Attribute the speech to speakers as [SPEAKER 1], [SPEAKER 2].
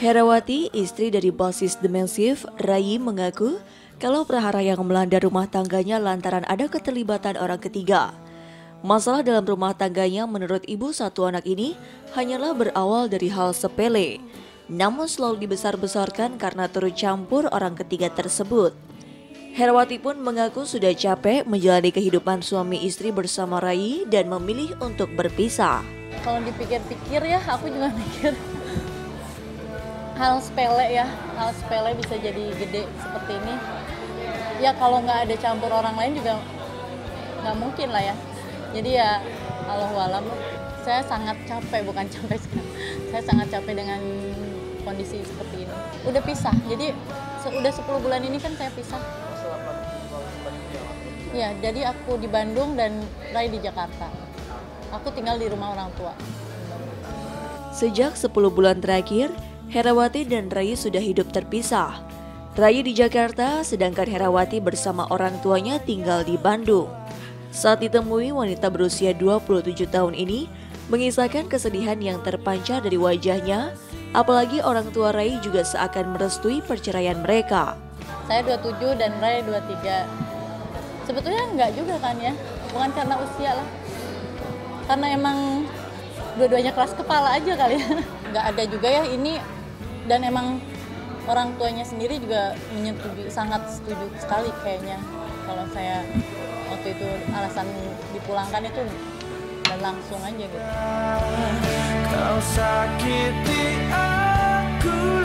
[SPEAKER 1] Herawati, istri dari basis Demensif, Rai mengaku kalau prahara yang melanda rumah tangganya lantaran ada keterlibatan orang ketiga. Masalah dalam rumah tangganya menurut ibu satu anak ini hanyalah berawal dari hal sepele, namun selalu dibesar-besarkan karena turut campur orang ketiga tersebut. Herawati pun mengaku sudah capek menjalani kehidupan suami istri bersama Rai dan memilih untuk berpisah.
[SPEAKER 2] Kalau dipikir-pikir ya, aku juga mikir hal sepele ya hal sepele bisa jadi gede seperti ini. Ya kalau nggak ada campur orang lain juga nggak mungkin lah ya. Jadi ya Allah walam saya sangat capek bukan capek saya sangat capek dengan kondisi seperti ini. Udah pisah jadi udah 10 bulan ini kan saya pisah ya jadi aku di Bandung dan Rai di Jakarta aku tinggal di rumah orang tua
[SPEAKER 1] Sejak 10 bulan terakhir, Herawati dan Rai sudah hidup terpisah. Rai di Jakarta, sedangkan Herawati bersama orang tuanya tinggal di Bandung. Saat ditemui, wanita berusia 27 tahun ini mengisahkan kesedihan yang terpancar dari wajahnya, apalagi orang tua Rai juga seakan merestui perceraian mereka.
[SPEAKER 2] Saya 27 dan Rai 23. Sebetulnya enggak juga kan ya, bukan karena usia lah. Karena emang dua-duanya keras kepala aja kali ya. Nggak ada juga ya ini dan emang orang tuanya sendiri juga menyetujui sangat setuju sekali kayaknya kalau saya waktu itu alasan dipulangkan itu dan langsung aja gitu.
[SPEAKER 3] Kau sakiti aku